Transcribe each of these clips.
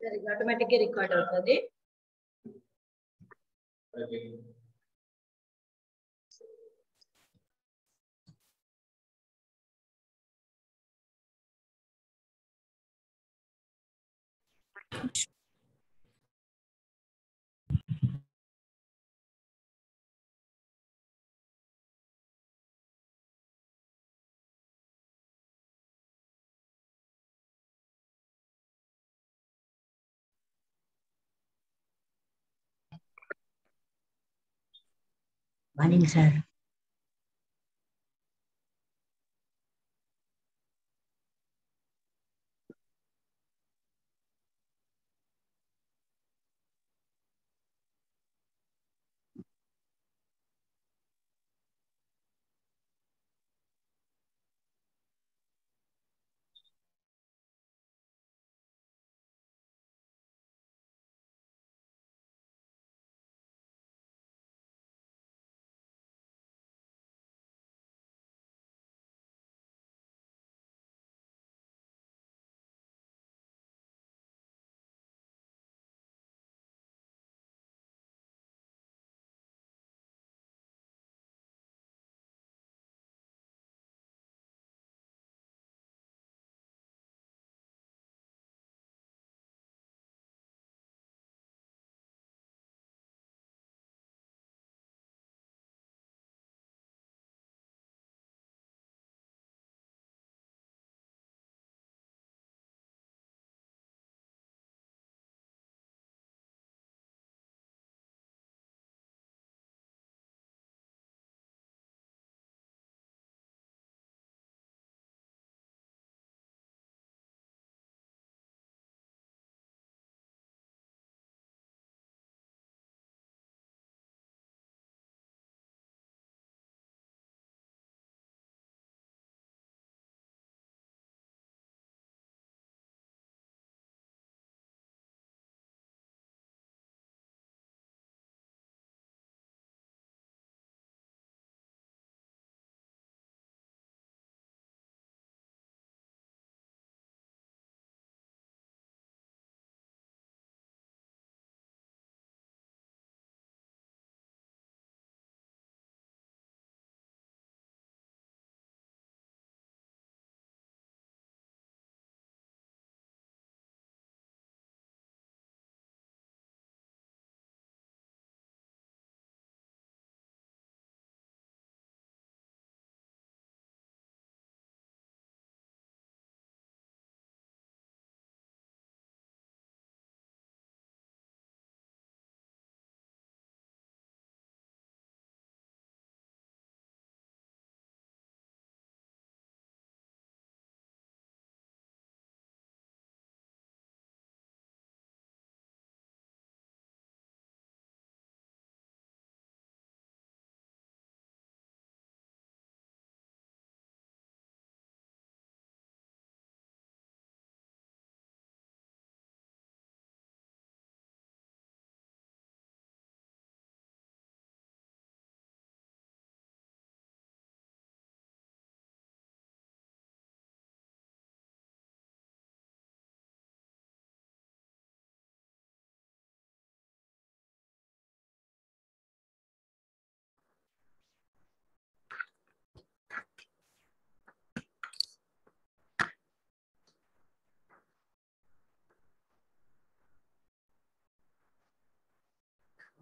సరే ఆటోమేటిక్ గా రికార్డ్ అవుతుంది Morning, sir.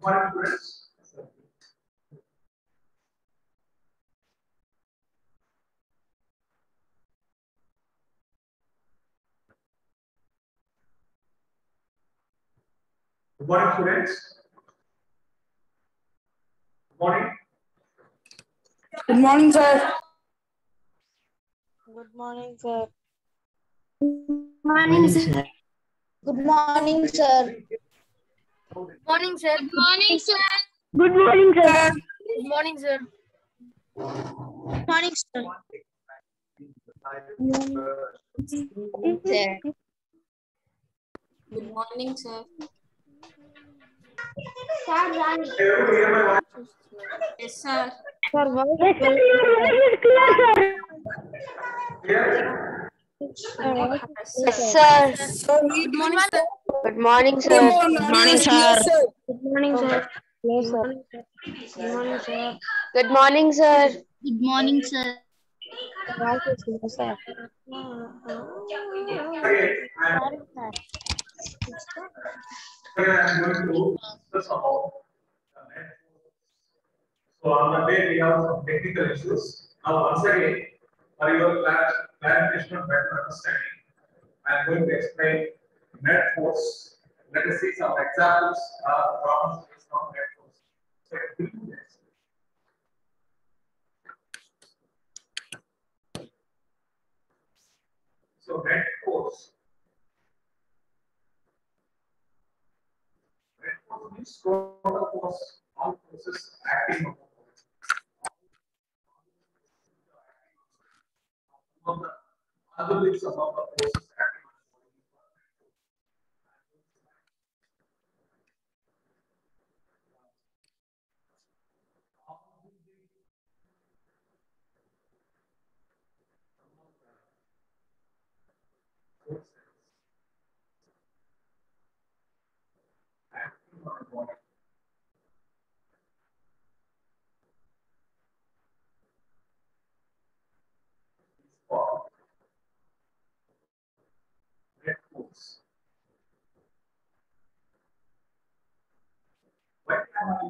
students. Good morning, students. Good morning. Good morning, sir. Good morning, sir. Good morning, sir. Good morning, sir. Morning, sir. Good morning, sir. Good morning, sir. Good morning, sir. Morning, sir. Good morning, sir. Yes, sir. Sir, why? Yes, sir. Yes, sir. Sorry. Sir. sir. Good morning, sir. Good morning, sir. Good morning, sir. Good morning, sir. Sir. Good morning, sir. Good morning, sir. Good morning, sir. So on the day we have some technical issues. Now once again, for your clar- clarification and better understanding, I'm going to explain net force. Let us see some examples, uh, problems of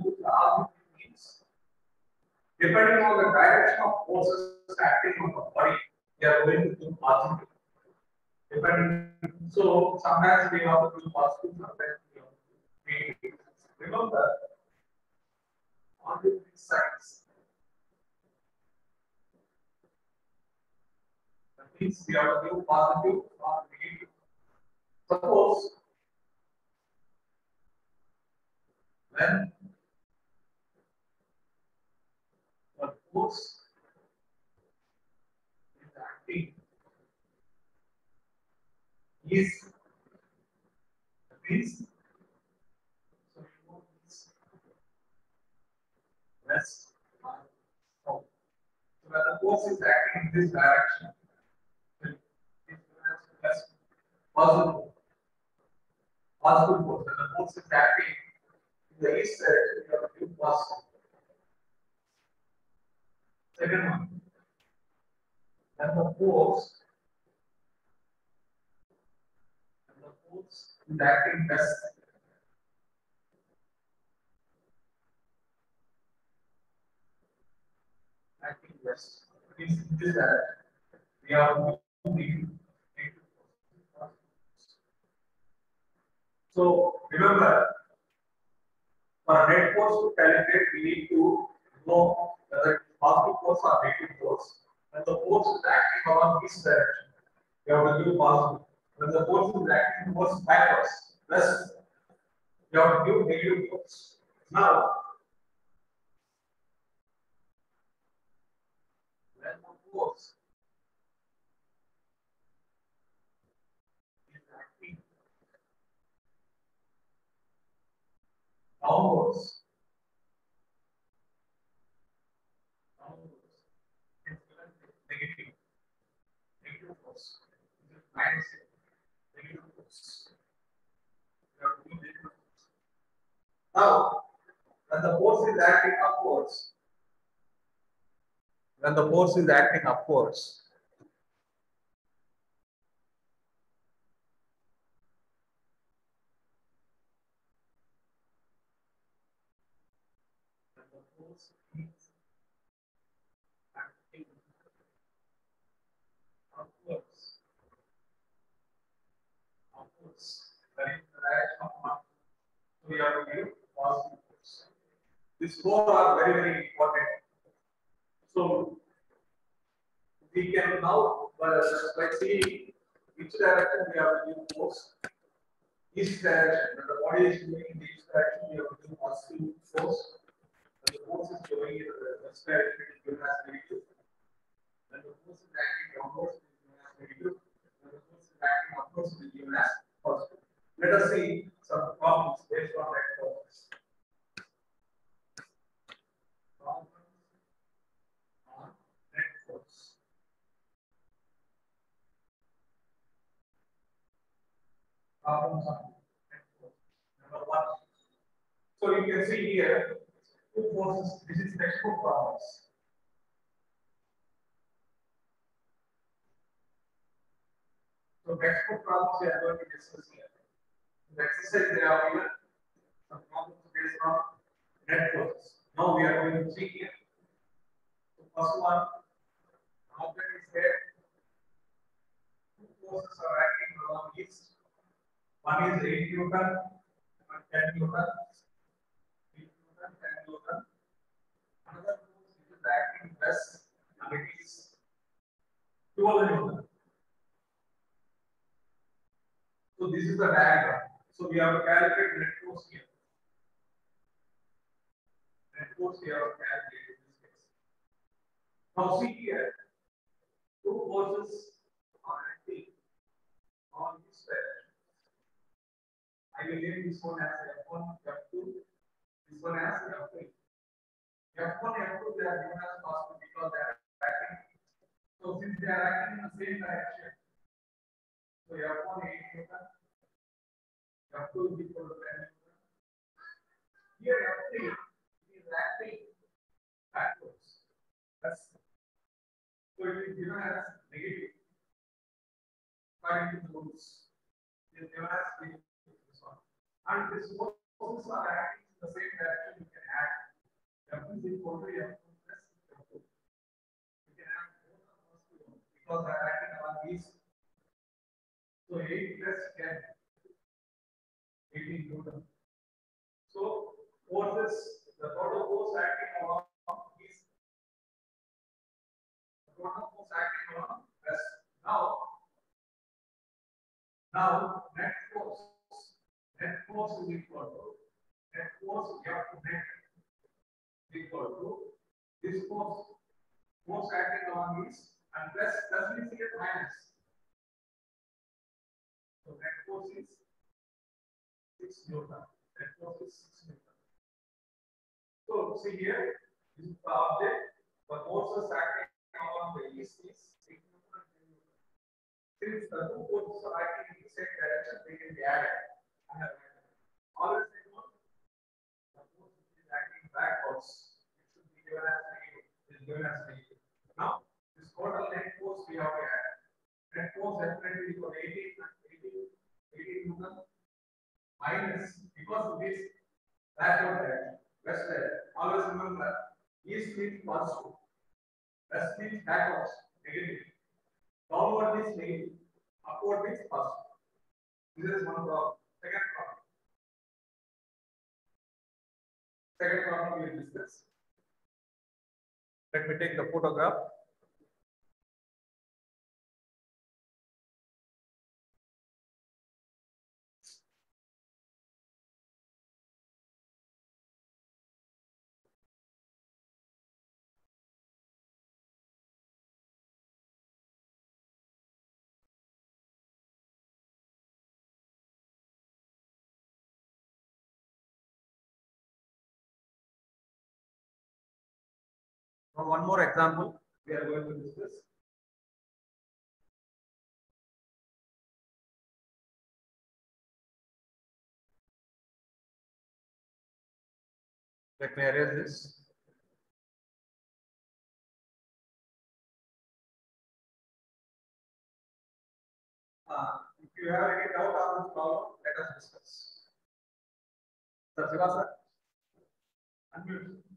Use the argument means depending on the direction of forces acting on the body, they are going to do positive. Depending, so sometimes we have to do positive, sometimes we have to do negative. Remember, on the sides. That means we have to do positive or negative. Suppose when the force is acting is means so know this or south. So when the force is acting in this direction, it has less positive positive force. When the force is acting in the east direction, you have to do positive. Second one, force when the force is acting west, acting west, means this direction, we are moving. So remember, for a net force to calculate, we need to know whether positive force or negative force. When the force is acting along this direction, we have to give positive. When the force is acting towards backwards, less, we have to give negative force. Now, when the force is acting downwards, it's given negative, negative force, This is minus negative force. We are doing negative force. Now, when the force is acting upwards, when the force is acting upwards, when the force is acting upwards, upwards, of one. So we have to give positive force. These four are very, very important. So we can now, uh, let's which direction we have to give force. Each direction, when the body is moving in each direction, we have to give positive force. When the force is going in the west direction, given as negative. When the force is acting downwards, it is given as negative. When the force is acting upwards, it is given as. Let us see some problems based on that force. Problems on net force. Problems on So you can see here, two forces, this is textbook problems. So textbook problems we are going to discuss here. The exercise they are given, some problems based on net forces. Now we are going to see here. The first one, object is there. Two forces are acting along east. One is 8 Newton, and 10 Newton. 8 Newton, 10 Newton. Another force is acting west, and it is 12 Newton. So this is the diagram. So we have to calculate net force here. Net force we have to calculate in this case. Now see here, two forces are acting on this direction. I will name this one as F1, F2, this one as F3. F1, F2 they are given as positive because they are acting. So since they are acting in the same direction, so F1 8 Newton, F2 is equal to 10 Here F3 is acting backwards. That's so negative. And this forces are acting in the same direction. You can add F1 is equal to F2 plus F2. You can add both of those two because they are acting along these so 8 plus 10, 18 Newton. So forces, the total force acting along is total force acting along plus now. Now net force, net force is equal to net force F net equal to this force, force acting along is and plus plus means here minus. So net force is 6 Newton. Net force is 6 Newton. So see here, this is the object. The forces acting along the east is 6 Newton and 10 Newton. Since the two forces are acting in the same direction, they can be added. Always remember, the force is acting backwards, it should be given as negative. It is given as negative. Now, this total net force we have to add. Net force definitely equal to 18 and 18 Newton minus because of this backward west. Always remember, east means positive, west means backwards, negative. Downward means negative, upward means positive. This is one problem. Second problem. Second problem we will discuss. Let me take the photograph. One more example we are going to discuss. Let me erase this. Uh, if you have any doubt on this problem, let us discuss. Sir, Siva sir, unmute.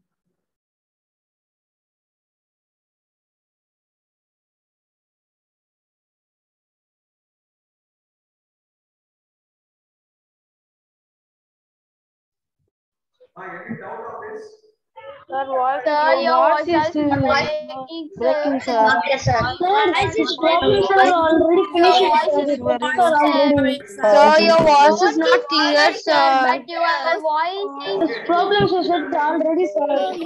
Uh, any doubt on this? Sir, what? Sir, your voice is breaking, breaking, sir. Okay, sir. This problem sir already finished. Your voice is Sir, breaking, already. Sir, your voice is not clear, sir. But your voice This problem is already solved.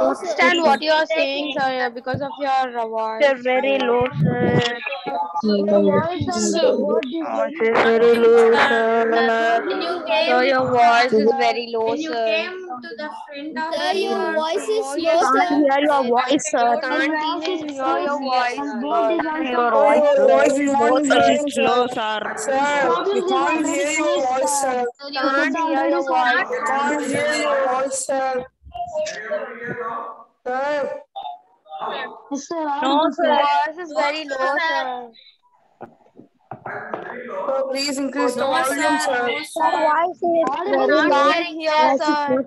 understand what you are saying, sir, because of your voice. Sir, very low, sir. The voice on the board is sir, very low, sir. When you Sir, came, your voice is very low, when you sir. came to the front of Sir, your voice is low, Can't sir. hear your voice, sir. Can't even hear your voice. Your voice, voice is very slow, sir. Sir, we can't hear your voice, sir. Can't hear your voice. We can't hear your voice, sir. Sir, Yes, sir. Your voice is very low, sir. Sir, please increase the volume, sir. Sir, voice is very low. Can't hear, sir.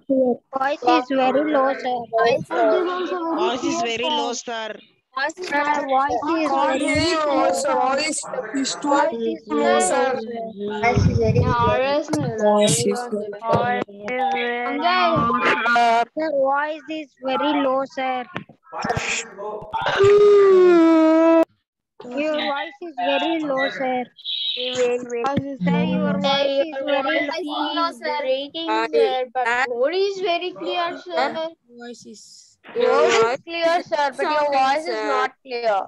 Voice is very low, sir. Voice is very low, sir. Sir, voice is Can't very hear your voice, sir. Voice is too low, sir. Sir, voice is very low, sir. Your voice is very low, sir. Sir, your voice is very low. breaking, sir, but code is very clear, sir. Word is clear, sir, but your voice is not clear.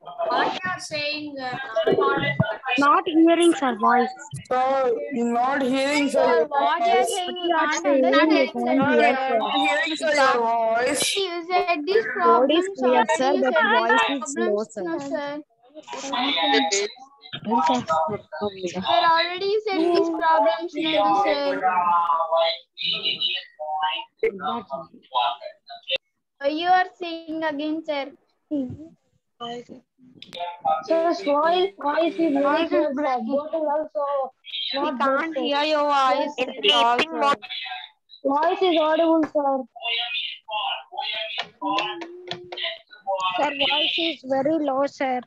What you are saying, uh, Not hearing, sir, voice. Sir, you're not hearing, sir. what you are saying, you can't understand it, sir. Not hearing, sir, your voice. You said these Word problems is clear, are- sir, you but voice these is low, problems, sir. no, sir. Sir, already you said these problems, no, sir. You are saying again, sir. Sir, voice, voice is very good. Both is also We can't good, hear your voice. all, sir. sir. Voice is audible, sir. Sir, voice is very low, sir.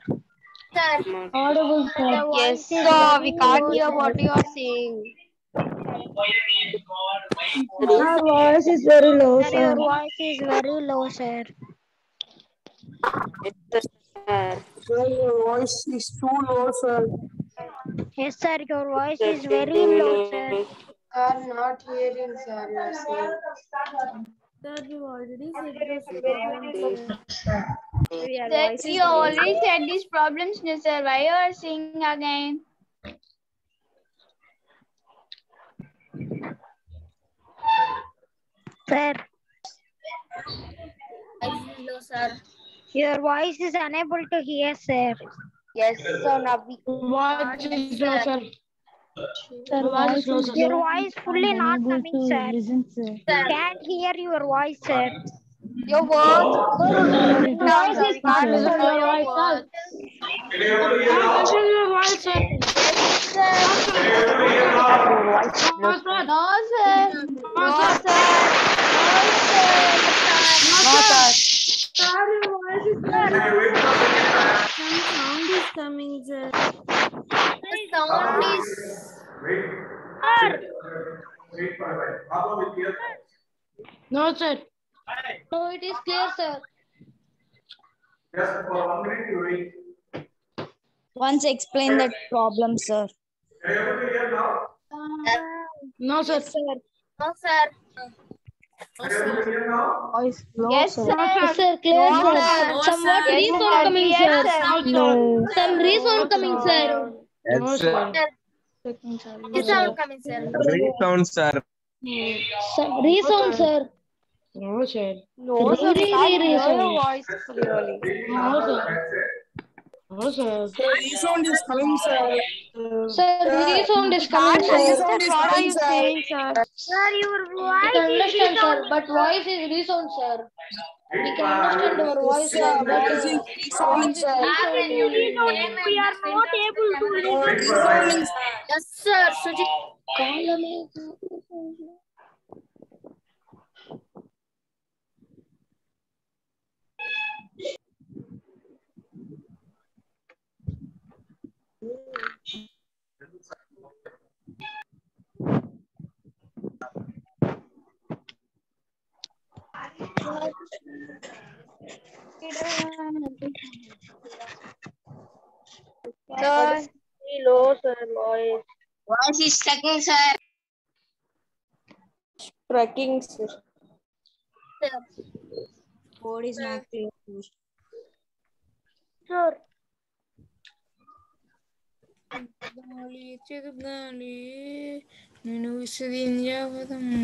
Sir, Audible, sir. Yes, sir. We can't hear what you are saying. Sir, voice is very low, Sir, sir. your voice is very low, sir. Sir, your voice is too low, sir. Yes, sir, your voice is very low, sir. are not hearing, sir, Sir, you are saying. Sir, you already said these problems, no, sir. Why you are saying again? Sir, Hello, sir. Your voice is unable to hear, sir. Yes, sir. Now we Voice is low, sir. Sir, voice is low, sir. Your voice fully not coming, sir. Listen, sir. Can't hear your voice, sir. your words. Voice is not listen to your voice, sir. Can you able to hear now? Listen to your voice, sir. Can you able to hear now? No, sir. No, sir. No, sir. No, sir. Can you wait for a second? The sound is Wait. Wait for a while. Problem with ear. No, sir. No, it is clear, sir. Just for one minute, you wait. Once explain that problem, sir. Can you able to hear now? No, sir. no, sir. Can you Voice low, Yes, sir. sir. Yes, sir, clear, No, sir. sir. Somewhat Yes, reason sir. coming, Yes, sir. No. Some reason coming, sir. No, sir. Is sound coming, sir? Resound, sir. Some reason, sir. No, sir. No, sir. We Really, can't really, hear sir. your voice clearly. No, sir. That's it. No, sir. Sir, resound is coming, sir. Sir, reason is coming, sir. Resound is What are coming, you sir. saying, sir? Sir, your We voice can is understand, sir, but voice is resound, sir. We can understand your voice, sir, but Voice is resounding, sir. we are not able to Wait for a while. Yes, sir. Sujit. Sir, Low, sir, voice. Voice is stucking, sir. Tracking, sir. Word is not clear. Sir. గాలి చిరుగాలి నేను విసిరించవదమ్మా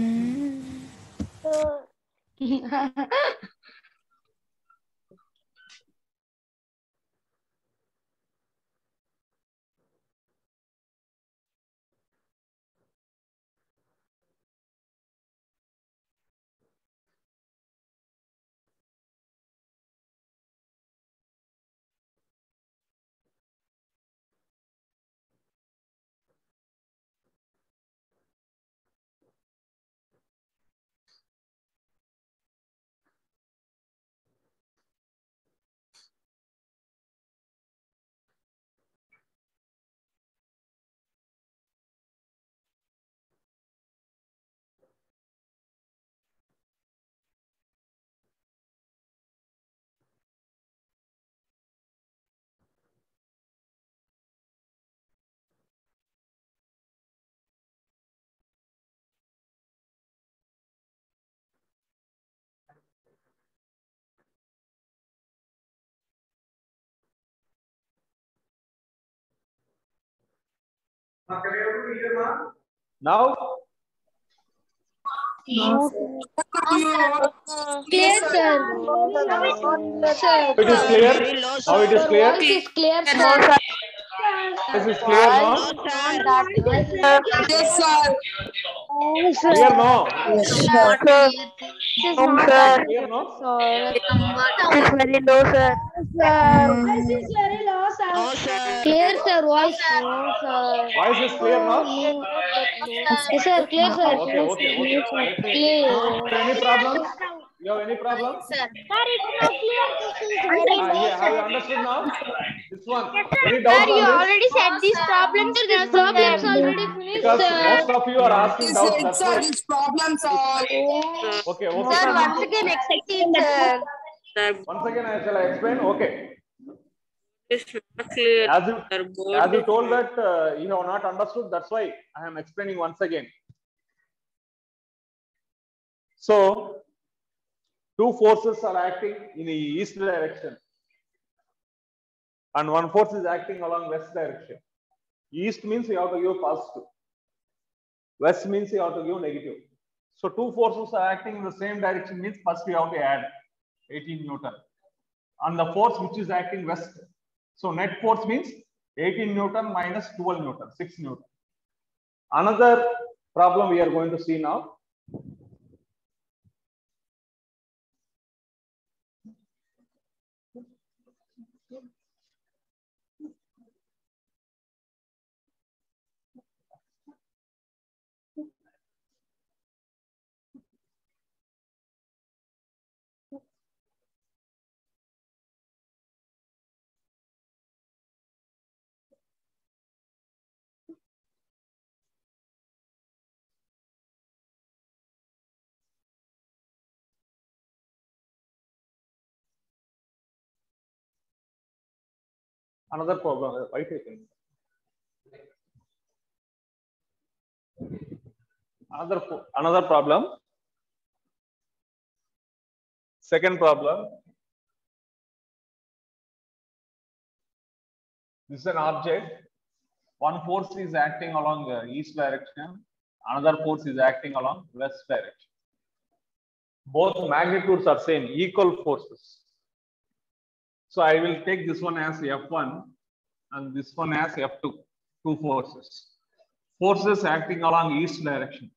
Now, can you able to hear now? Now, Clear, sir. Sir. it is clear. Now it is clear. Voice is clear, sir. This is clear now. Yes, sir. Clear now. sir. Clear now. It is very low, sir. Clear, sir. Voice. sir. Voice is clear now. Yes, sir. Clear, sir. Okay, okay, okay. Let me- Clear. Any problems? You have any problems? Sir, it is not clear. This is very Ah, yeah, have you sir. understood now? This one. Any Sir, doubts you on this? already said these problems. Sir, this problem's already finished, Because sir. most of you are asking He doubts. said, That's sir, why. these problems are. Okay, okay. Sir, once again explain, sir. Once again, I shall I explain? Okay. It's not clear. As you, Sir, as you told that uh, you have not understood, that's why I am explaining once again. So, two forces are acting in the east direction, and one force is acting along west direction. East means you have to give positive. West means you have to give negative. So, two forces are acting in the same direction means first you have to add 18 Newton. And the force which is acting west. So, net force means 18 Newton minus 12 Newton, 6 Newton. Another problem we are going to see now. Another problem. Another another problem. Second problem. This is an object. One force is acting along the east direction. Another force is acting along west direction. Both magnitudes are same, equal forces. So I will take this one as F1 and this one as F2, two forces. Forces acting along east direction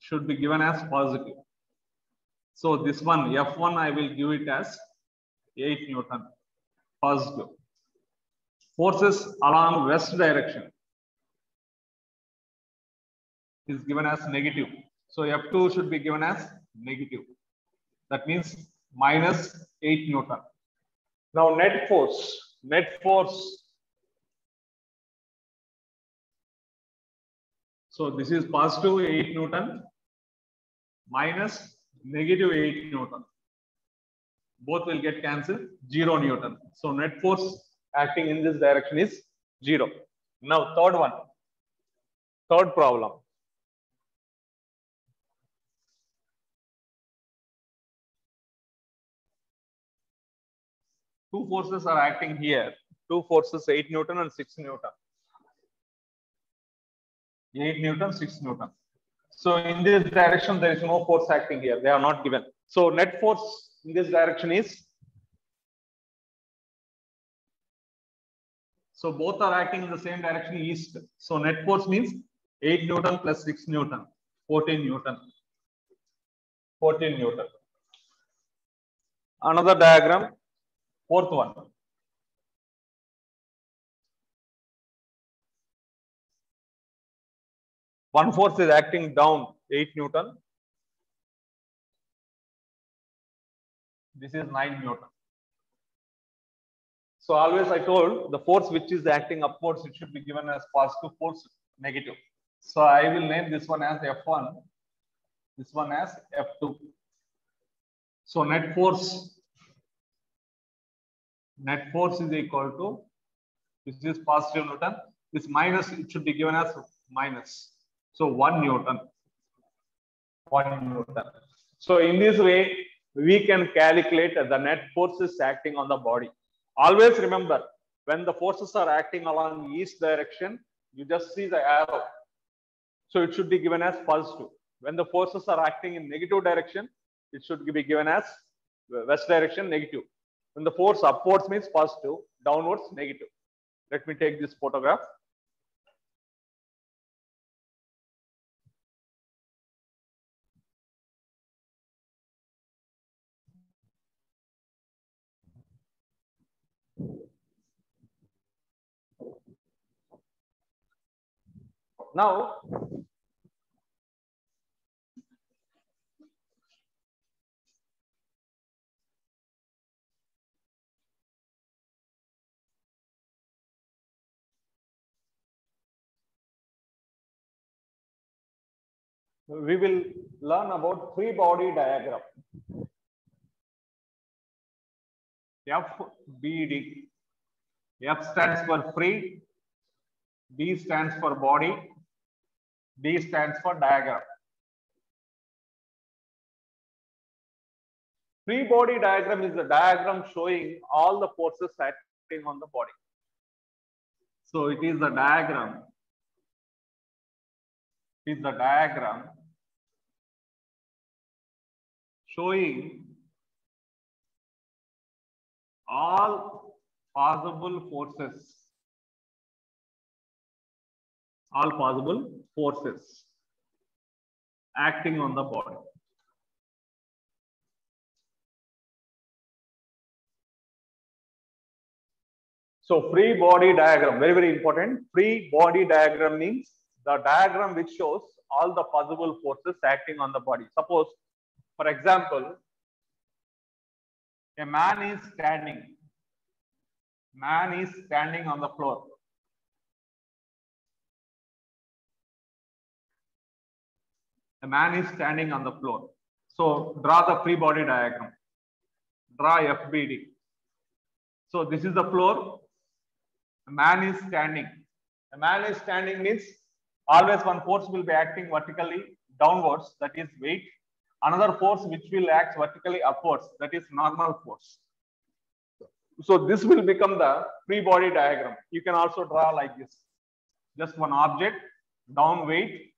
should be given as positive. So this one, F1, I will give it as 8 Newton, positive. Forces along west direction is given as negative. So F2 should be given as negative. That means minus 8 Newton. Now net force, net force. So this is positive 8 Newton minus negative 8 Newton. Both will get cancelled, 0 Newton. So net force acting in this direction is 0. Now third one, third problem. Two forces are acting here two forces, 8 Newton and 6 Newton. 8 Newton, 6 Newton. So in this direction, there is no force acting here. They are not given. So net force in this direction is. So both are acting in the same direction, east. So net force means 8 Newton plus 6 Newton, 14 Newton. 14 Newton. Another diagram, fourth one. One force is acting down 8 Newton. This is 9 Newton. So always I told the force which is acting upwards, it should be given as positive force, negative. So I will name this one as F1, this one as F2. So net force, net force is equal to, this is positive Newton, this minus, it should be given as minus. So 1 Newton, 1 Newton. So in this way, we can calculate the net forces acting on the body. Always remember, when the forces are acting along east direction, you just see the arrow. So it should be given as positive. When the forces are acting in negative direction, it should be given as west direction negative. When the force upwards means positive, downwards negative. Let me take this photograph. Now, we will learn about free body diagram. FBD. F stands for free, B stands for body, D stands for diagram. Free body diagram is the diagram showing all the forces acting on the body. So it is the diagram. It is the diagram showing all possible forces all possible forces acting on the body. So free body diagram, very, very important. Free body diagram means the diagram which shows all the possible forces acting on the body. Suppose, for example, a man is standing. Man is standing on the floor. A man is standing on the floor. So draw the free body diagram. Draw FBD. So this is the floor. A man is standing. A man is standing means always one force will be acting vertically downwards, that is weight. Another force which will act vertically upwards, that is normal force. So this will become the free body diagram. You can also draw like this. Just one object, down weight,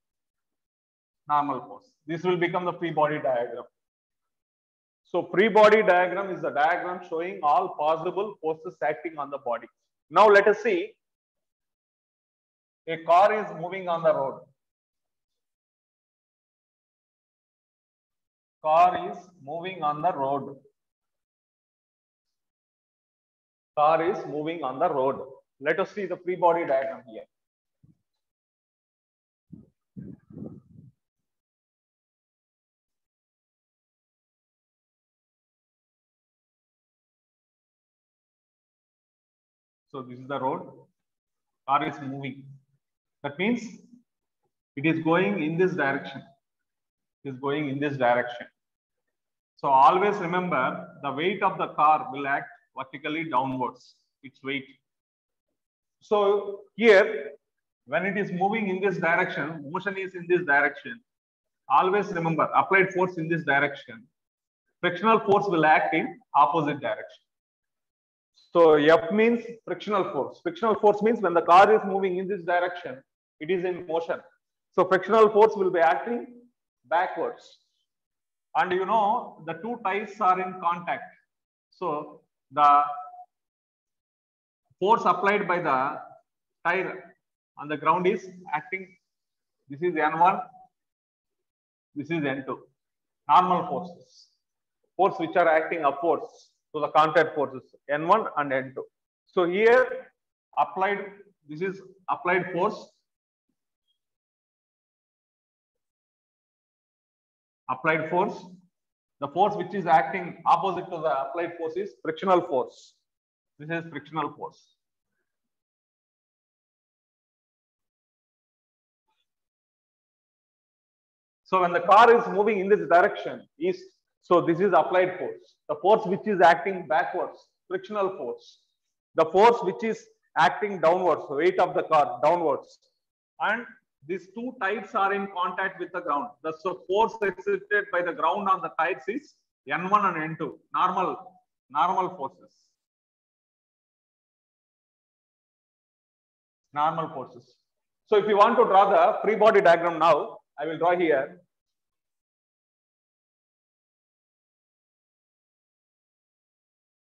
normal force. This will become the free body diagram. So free body diagram is the diagram showing all possible forces acting on the body. Now let us see a car is moving on the road. Car is moving on the road. Car is moving on the road. Let us see the free body diagram here. So this is the road. Car is moving. That means it is going in this direction. Is going in this direction. So always remember the weight of the car will act vertically downwards. Its weight. So here, when it is moving in this direction, motion is in this direction. Always remember applied force in this direction. Frictional force will act in opposite direction. So F means frictional force. Frictional force means when the car is moving in this direction, it is in motion. So frictional force will be acting backwards. And you know, the two tires are in contact. So the force applied by the tire on the ground is acting. This is N1, this is N2. Normal forces. Force which are acting upwards to the contact forces N1 and N2. So here applied, this is applied force. Applied force. The force which is acting opposite to the applied force is frictional force. This is frictional force. So when the car is moving in this direction, east, so this is applied force. The force which is acting backwards, frictional force. The force which is acting downwards, weight of the car downwards. And these two tires are in contact with the ground. The force exerted by the ground on the tires is N1 and N2, normal, normal forces. Normal forces. So if you want to draw the free body diagram now, I will draw here.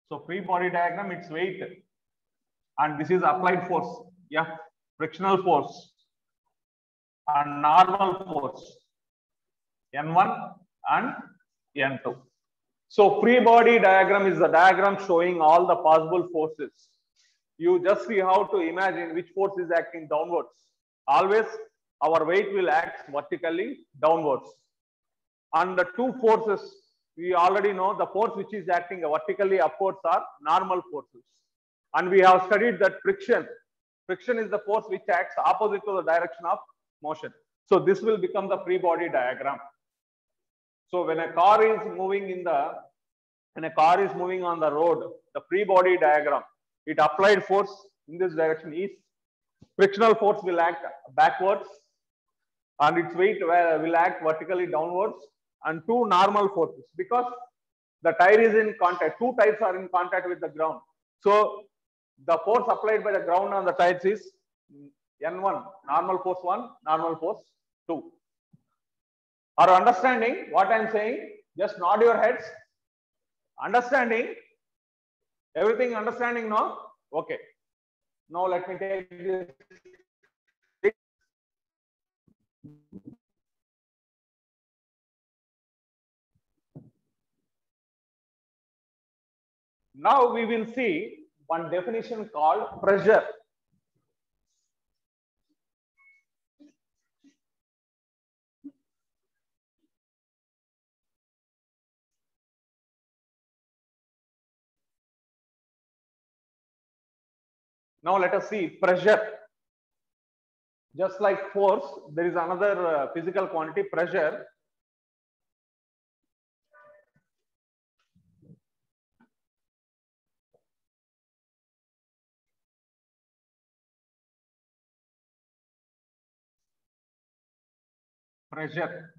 So free body diagram, its weight. And this is applied force, yeah, frictional force and normal force, N1 and N2. So free body diagram is the diagram showing all the possible forces. You just see how to imagine which force is acting downwards. Always our weight will act vertically downwards. And the two forces, we already know the force which is acting vertically upwards are normal forces. And we have studied that friction. Friction is the force which acts opposite to the direction of motion. So this will become the free body diagram. So when a car is moving in the, when a car is moving on the road, the free body diagram, it applied force in this direction is frictional force will act backwards and its weight will act vertically downwards and two normal forces because the tire is in contact, two tires are in contact with the ground. So the force applied by the ground on the tires is N1, normal force 1, normal force 2. Are understanding what I am saying? Just nod your heads. Understanding? Everything understanding now? Okay. Now let me take this. Now we will see one definition called pressure. Now let us see pressure. Just like force, there is another uh, physical quantity pressure. Pressure.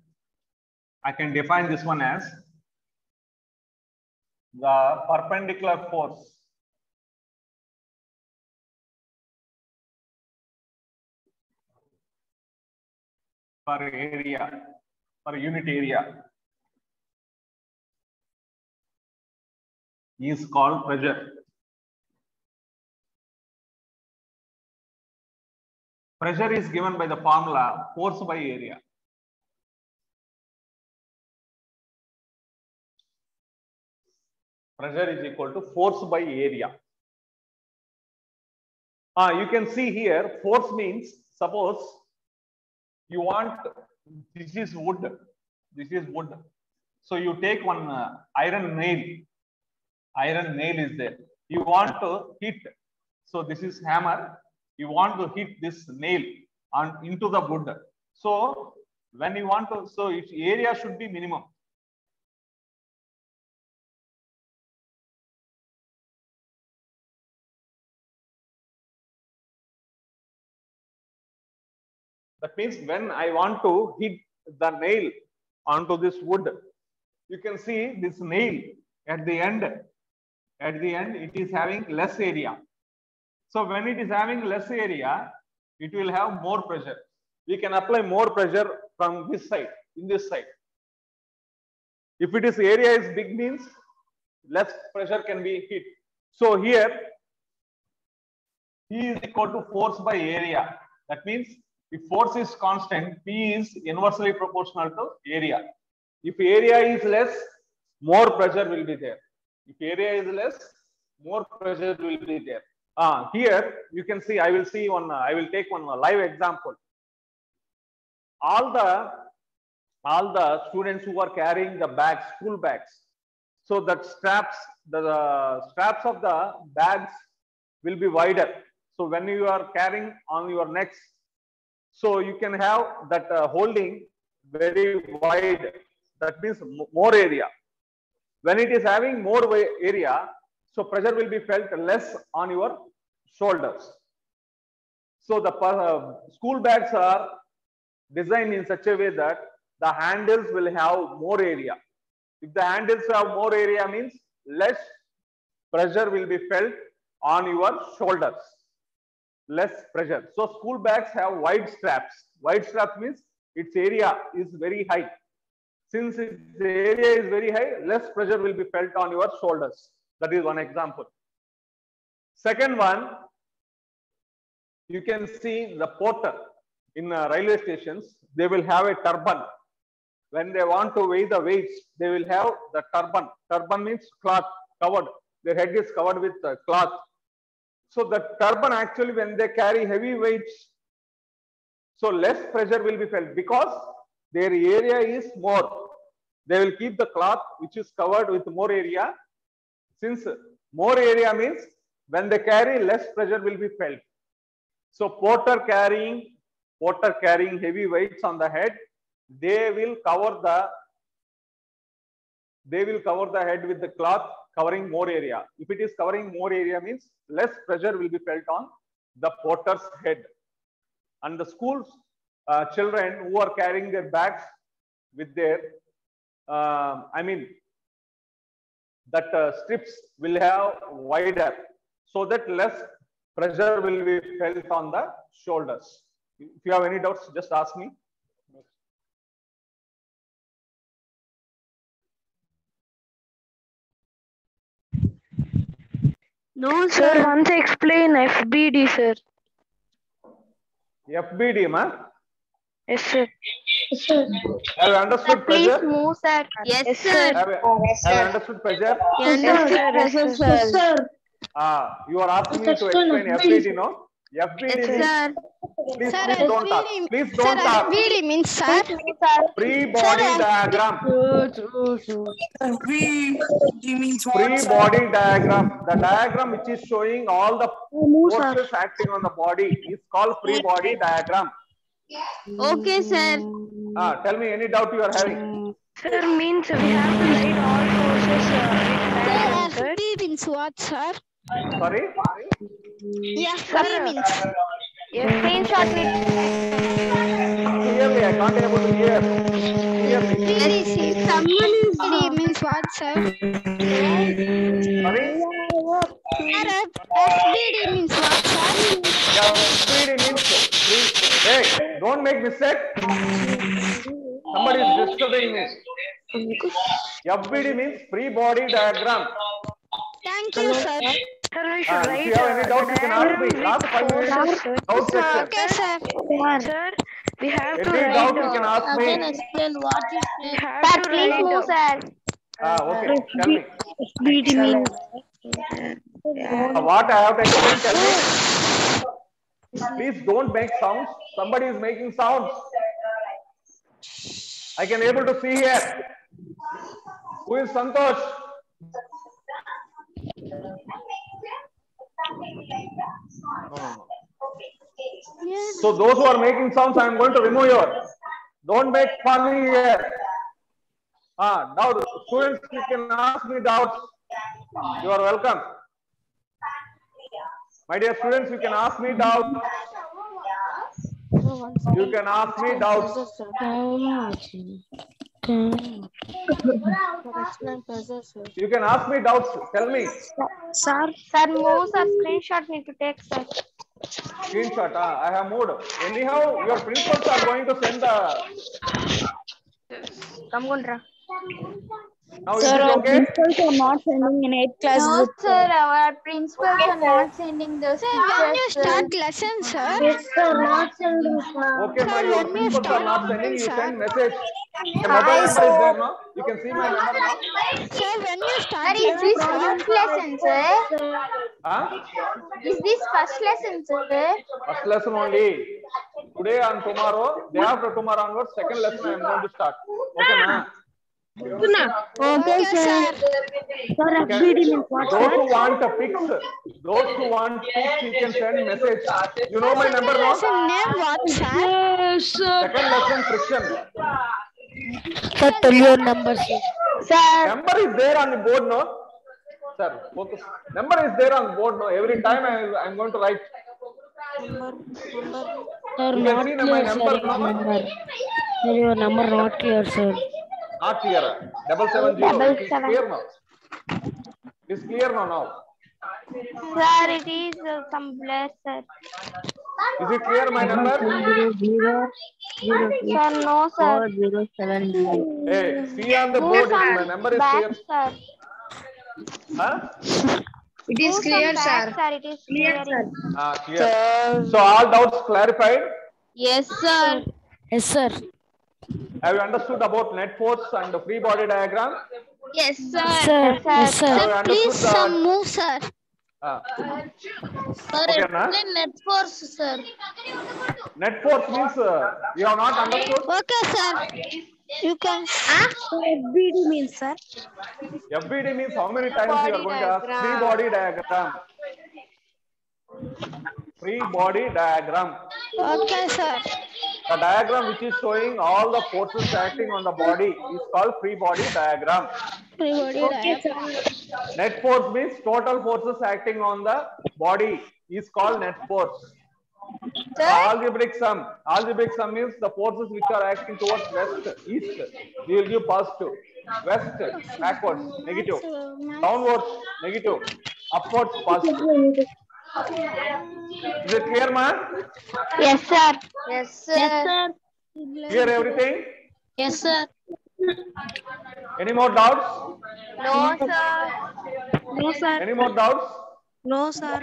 I can define this one as the perpendicular force per area, per unit area is called pressure. Pressure is given by the formula force by area. Pressure is equal to force by area. Ah, you can see here force means suppose you want this is wood. This is wood. So you take one uh, iron nail. Iron nail is there. You want to hit. So this is hammer. You want to hit this nail on into the wood. So when you want to so its area should be minimum That means when I want to hit the nail onto this wood, you can see this nail at the end. at the end it is having less area. So when it is having less area, it will have more pressure. We can apply more pressure from this side, in this side. If it is area is big means less pressure can be hit. So here P is equal to force by area. That means if force is constant, P is inversely proportional to area. If area is less, more pressure will be there. If area is less, more pressure will be there. Ah, here you can see, I will see one, I will take one live example. All the, all the students who are carrying the bags, school bags, so that straps, the, the straps of the bags will be wider. So when you are carrying on your necks, so you can have that uh, holding very wide. That means more area. When it is having more area, so pressure will be felt less on your shoulders. So the uh, school bags are designed in such a way that the handles will have more area. If the handles have more area means less pressure will be felt on your shoulders. Less pressure. So school bags have wide straps. Wide strap means its area is very high. Since its area is very high, less pressure will be felt on your shoulders. That is one example. Second one, you can see the porter in uh, railway stations, they will have a turban. When they want to weigh the weights, they will have the turban. Turban means cloth covered. Their head is covered with uh, cloth. So the turban actually, when they carry heavy weights, so less pressure will be felt because their area is more. They will keep the cloth which is covered with more area. Since more area means when they carry less pressure will be felt. So porter carrying porter carrying heavy weights on the head, they will cover the they will cover the head with the cloth covering more area. If it is covering more area means less pressure will be felt on the porter's head. And the schools uh, children who are carrying their bags with their uh, I mean that uh, strips will have wider so that less pressure will be felt on the shoulders. If you have any doubts, just ask me. No, sir. Once explain FBD, sir. FBD, ma? Yes, sir. Have you understood Please pressure? move, sir. Yes, sir. Have you, have you understood pressure? Yes, sir. Yes, sir. Ah, you are asking me to explain FBD, no? FBD Yes, means, sir. please, Sir, please don't talk. Please don't talk. FBD means, sir. Free body diagram. Free means Free body diagram. The diagram which is showing all the Move, forces acting on the body is called free body diagram. Okay, sir. Ah, tell me any doubt you are having. Sir means we have to write all forces uh, in diagram, sir. FBD means what, sir? Sorry? FBD means. F means what? Clearly, I can't able to hear. Clearly. Someone is FBD means what, sir? Sorry? Sir, FBD means what, sir? Yeah, FBD means free. Hey, don't make mistake. Somebody is disturbing me. FBD means free body diagram. Thank you, sir. Sir, we Ah, should if write you have any doubt, you can ask me. Last with five minutes, doubt section. Okay, sir. Sir, we have to Any write. doubt, you can ask me. explain what you We have please move, sir. Ah, okay, tell me. FBD means. What I have to explain, tell me. Please don't make sounds. Somebody is making sounds. I can able to see here. Who is Santosh? So those who are making sounds, I am going to remove your. Don't make funny here. Ah, now students, you can ask me doubts. You are welcome. My dear students, you can ask me doubts. You can ask me doubts. You can ask me doubts. Tell me. Sir, sir, move sir. Screenshot need to take sir. Screenshot. ah, I have moved. Anyhow, your principals are going to send the. Come on, Ra. Now is it okay? Principals are not sending in eighth class No, sir, our principals are not sending those pictures. sir. lesson, sir. Yes, sir, not sending, sir. Okay, my your principals are not sending. You send message. The mobile number is there now. You can see my number now. Sir, when you Sir, start is this first lesson, sir? Huh? Is this first lesson, sir? First lesson only. Today and tomorrow, day after tomorrow onwards, second lesson I am going to start. Okay, na? Okay, sir. Sir, FBD means what, Those who want a pics, those who want pics, you can send message. You know my number now? name what, sir? Second lesson friction. Sir, tell your number, sir. Sir, Number is there on the board, no? Sir, focus. Number is there on the board, no? Every time I am going to write. Sir, You can not clear, sir, number your now. number. Sir, your number not clear, sir. Not clear. Double seven zero. Double It is seven. clear now. It's clear now. Now. sir, it is uh, some blur, sir. Is it clear my number? Zero, zero, zero, two, Sir, no, sir. four, zero, seven, nine. Hey, see on the Move board. My number is back, clear. sir. Huh? It is clear, sir. sir. It is clear, sir. Ah, clear. So all doubts clarified. Yes, sir. Yes, sir. Have you understood about net force and the free body diagram? Yes, sir. Sir, yes, sir. Have you understood the, move, sir. ah, Sir, Okay, na? explain net force, sir. net force means uh, you have not understood? Okay, sir. You can. FBD means, sir. FBD means how many times you are going to ask? Free body diagram. Free body diagram. Okay, sir. The diagram which is showing all the forces acting on the body is called free body diagram. Free Okay, sir. Net force means total forces acting on the body is called net force. The algebraic sum. Algebraic sum means the forces which are acting towards west, east. We will give positive. West, backwards, negative. Downwards, negative. Upwards, positive. Is it clear, man? Yes, sir. Yes, sir. Clear everything? Yes, sir. Any more doubts? No, sir. No, sir. Any more doubts? No, sir.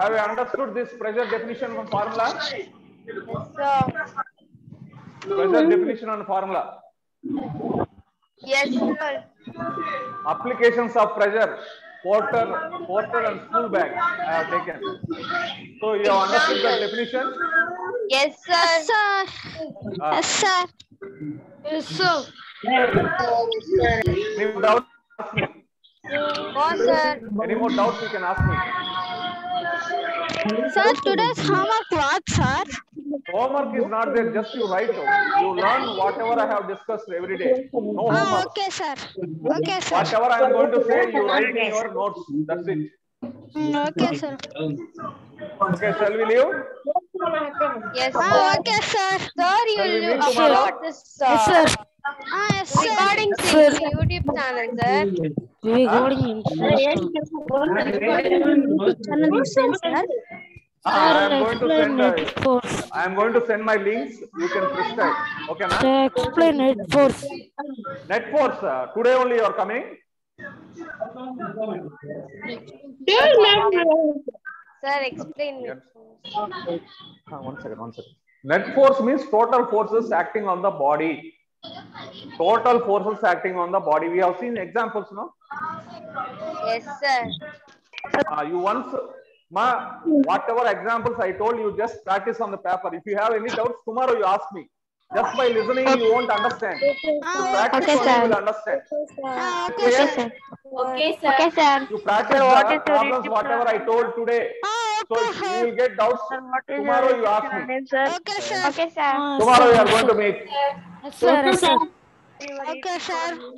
Have you understood this pressure definition and formula? Yes, sir. Pressure definition and formula. Yes, sir. Applications of pressure. Porter, porter and spool bag I have taken. So you have understood the definition? Yes, sir. Yes, sir. Ah, sir. Yes, sir. any doubts? Ask me. No, sir. Any more doubts you can ask me. Sir, today's homework what, sir? Homework is not there, just you write. You learn whatever I have discussed every day. No Ah, homework. okay, sir. Okay, sir. Whatever I am going to say, you write in your notes. That's it. Mm, Okay, sir. Okay, shall we leave? Yes, sir. Ah, okay, sir. Sir, you Shall we will meet tomorrow? upload this uh, Yes, sir. ah, yes, sir. recording to Sir. YouTube channel, sir. Recording in channel is same, sir. I am going to send. Uh. I am going to send my links. You can prescribe. Okay, na? Sir, explain net force. Net force. Uh, today only you are coming. Sir, explain me. Ah, one second, one second. Net force means total forces acting on the body. Total forces acting on the body. We have seen examples, no? Yes, sir. Uh, you once, ma, whatever examples I told you, just practice on the paper. If you have any doubts, tomorrow you ask me. Just by listening, you won't understand. So practice Okay, sir. you will understand. Okay, sir. Okay, sir. Okay, sir. You practice Sir, what the is problems, whatever I told today. Ah, So if you will get doubts. Tomorrow you ask me. Okay, sir. Okay, sir. Tomorrow you are going to sir. Meet. Yes, sir. Yes, sir. Okay, sir.